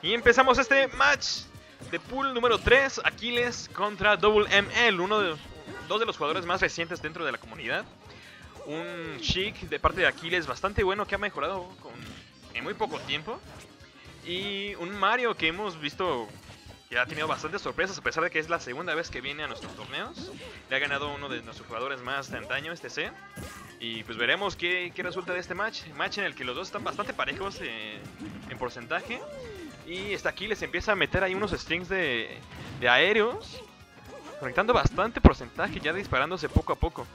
Y empezamos este match de pool número 3, Aquiles contra Double ML, uno de, dos de los jugadores más recientes dentro de la comunidad. Un Chic de parte de Aquiles bastante bueno que ha mejorado con, en muy poco tiempo. Y un Mario que hemos visto que ha tenido bastantes sorpresas a pesar de que es la segunda vez que viene a nuestros torneos. Le ha ganado uno de nuestros jugadores más de antaño, este C. Y pues veremos qué, qué resulta de este match. Match en el que los dos están bastante parejos eh, en porcentaje. Y está aquí les empieza a meter ahí unos strings de, de aéreos. Conectando bastante porcentaje, ya disparándose poco a poco.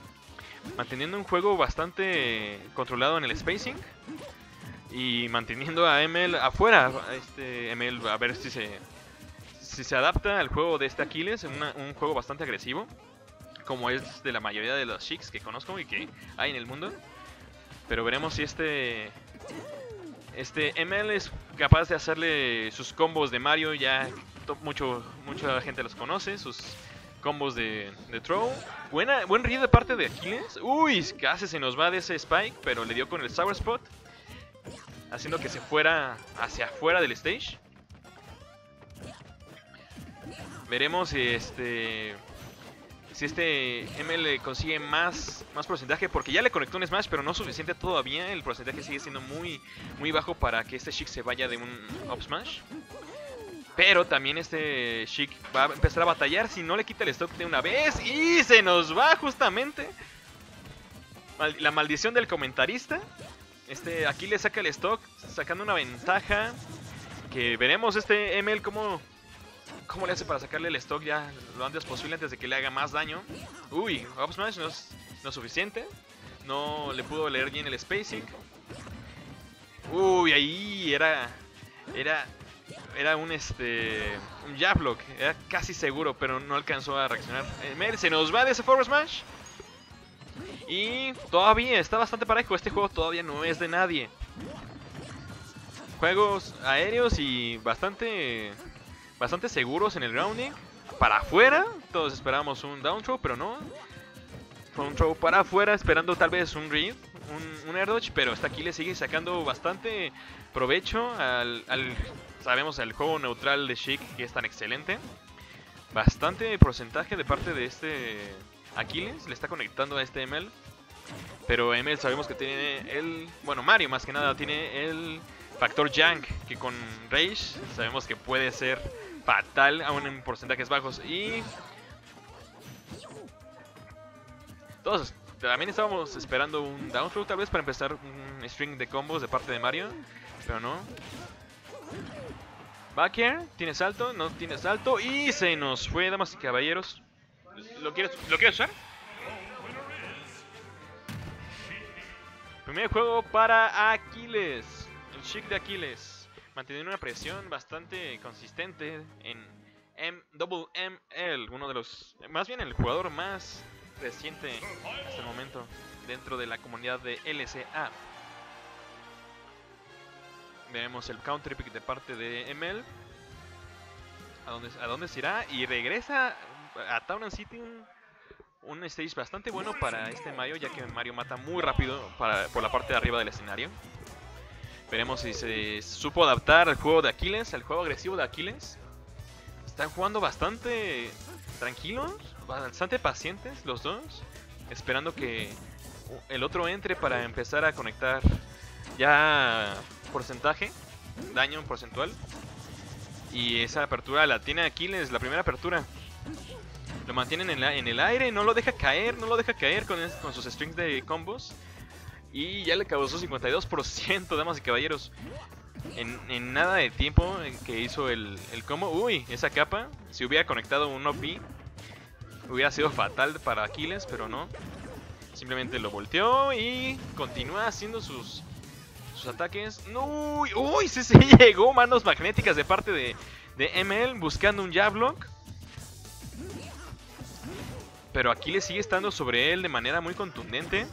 Manteniendo un juego bastante controlado en el spacing. Y manteniendo a ML afuera. Este ML a ver si se, si se adapta al juego de este Aquiles. Una, un juego bastante agresivo. Como es de la mayoría de los chicks que conozco y que hay en el mundo. Pero veremos si este este ML es capaz de hacerle sus combos de Mario, ya mucho, mucha gente los conoce, sus combos de, de throw. Buena, buen read de parte de Aquiles. Uy, casi se nos va de ese Spike, pero le dio con el Sour Spot. Haciendo que se fuera hacia afuera del stage. Veremos este si este ML consigue más, más porcentaje, porque ya le conectó un Smash, pero no suficiente todavía, el porcentaje sigue siendo muy, muy bajo para que este Chic se vaya de un Up Smash. Pero también este Chic va a empezar a batallar si no le quita el stock de una vez, y se nos va justamente la maldición del comentarista. Este, aquí le saca el stock, sacando una ventaja, que veremos este ML como ¿Cómo le hace para sacarle el stock ya lo antes posible antes de que le haga más daño? Uy, Up Smash no es, no suficiente. No le pudo leer bien el spacing. Uy, ahí era. Era. Era un este. Un jab block. Era casi seguro, pero no alcanzó a reaccionar. Eh, se nos va de ese forward smash. Y todavía está bastante parejo. Este juego todavía no es de nadie. Juegos aéreos y bastante bastante seguros en el grounding. Para afuera, todos esperábamos un down throw, pero no. Fue un throw para afuera, esperando tal vez un read, un, air dodge, pero hasta aquí le sigue sacando bastante provecho al, sabemos, al juego neutral de Chic, que es tan excelente. Bastante porcentaje de parte de este Aquiles, le está conectando a este ML. Pero ML sabemos que tiene el, bueno, Mario más que nada tiene el factor Jank, que con Rage sabemos que puede ser fatal, aún en porcentajes bajos. Y todos también estábamos esperando un down tal vez para empezar un string de combos de parte de Mario, pero no. Back here, tiene salto, no tiene salto y se nos fue, damas y caballeros. ¿Lo quieres, ¿lo quieres usar? Primer juego para Aquiles, el chic de Aquiles manteniendo una presión bastante consistente en M Double ML, uno de los, más bien el jugador más reciente hasta el momento dentro de la comunidad de LCA. Vemos el counter pick de parte de ML. ¿A dónde, a dónde se irá? Y regresa a Town City un, un, stage bastante bueno para este Mario, ya que Mario mata muy rápido para, por la parte de arriba del escenario. Veremos si se supo adaptar al juego de Aquiles, al juego agresivo de Aquiles. Están jugando bastante tranquilos, bastante pacientes los dos. Esperando que el otro entre para empezar a conectar ya porcentaje, daño porcentual. Y esa apertura la tiene Aquiles, la primera apertura. Lo mantienen en, el aire, no lo deja caer, no lo deja caer con sus strings de combos. Y ya le causó 52%, damas y caballeros. En, nada de tiempo en que hizo el, el combo. Uy, esa capa. Si hubiera conectado un OP, hubiera sido fatal para Aquiles, pero no. Simplemente lo volteó y continúa haciendo sus, sus ataques. Uy, uy, sí se llegó manos magnéticas de parte de, de ML buscando un Jablock. Pero Aquiles sigue estando sobre él de manera muy contundente.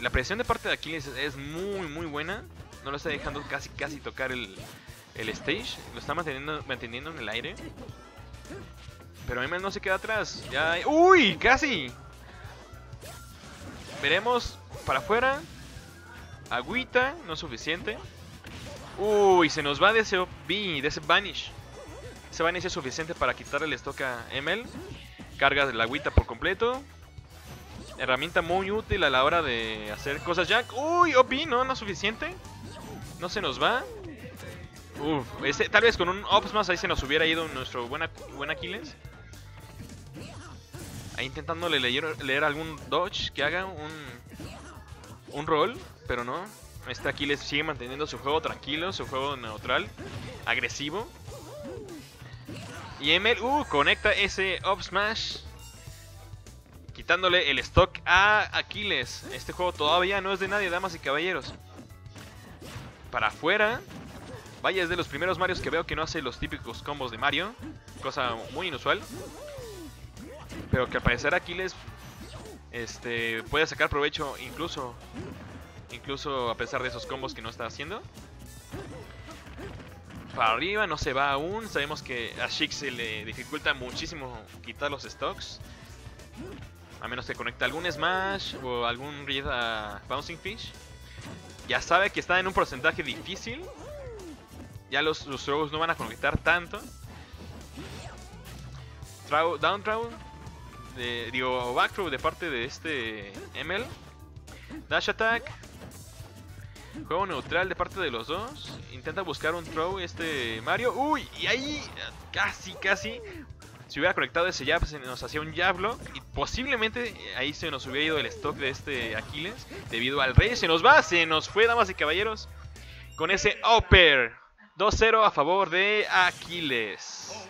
La presión de parte de Aquiles es muy muy buena. No lo está dejando casi casi tocar el, el stage. Lo está manteniendo, manteniendo en el aire. Pero Emel no se queda atrás. Ya ¡Uy! ¡Casi! Veremos para afuera. Agüita, no es suficiente. Uy, se nos va de ese OB, de ese Vanish. Ese Vanish es suficiente para quitarle el stock a ML. Carga la agüita por completo. Herramienta muy útil a la hora de hacer cosas Jack. Uy, OP, no, no es suficiente. No se nos va. Tal vez con un Ops más ahí se nos hubiera ido nuestro buen, buen Aquiles. Ahí intentándole leer, leer algún dodge que haga un, un roll, pero no. Este Aquiles sigue manteniendo su juego tranquilo, su juego neutral, agresivo. Y ML, uh, conecta ese up smash. Quitándole el stock a Aquiles. Este juego todavía no es de nadie, damas y caballeros. Para afuera. Vaya, es de los primeros Marios que veo que no hace los típicos combos de Mario. Cosa muy inusual. Pero que al parecer Aquiles este, puede sacar provecho incluso, incluso a pesar de esos combos que no está haciendo. Para arriba no se va aún. Sabemos que a Shik se le dificulta muchísimo quitar los stocks. A menos que conecte algún Smash o algún Read a Bouncing Fish. Ya sabe que está en un porcentaje difícil ya los, los no van a conectar tanto. down throw, digo, back throw de parte de este ML. Dash attack. Juego neutral de parte de los dos. Intenta buscar un throw este Mario. Uy, y ahí casi, casi. Si hubiera conectado ese jab, se nos hacía un jab block. Y posiblemente ahí se nos hubiera ido el stock de este Aquiles. Debido al rey. Se nos va, se nos fue, damas y caballeros. Con ese upper. 2-0 a favor de Aquiles.